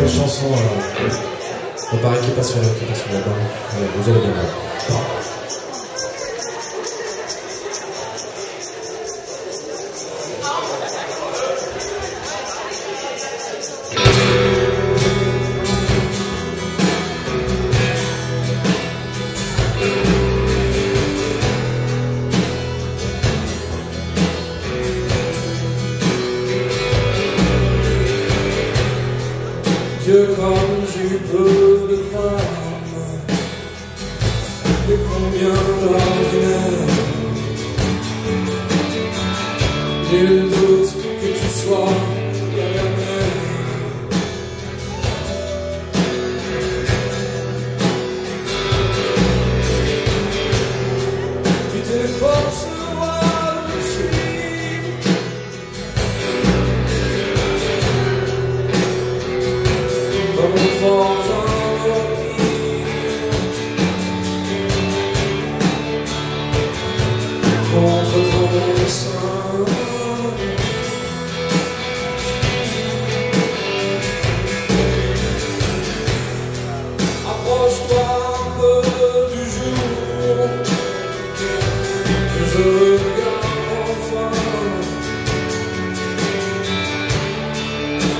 une chanson. Euh, on paraît qu'il passe sur la barre. Vous allez bien voir.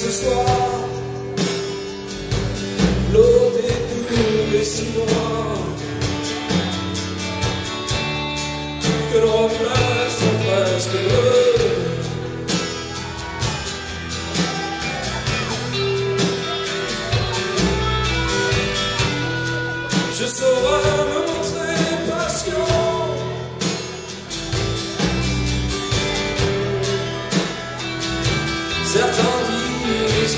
ce soir. L'eau détourne si loin.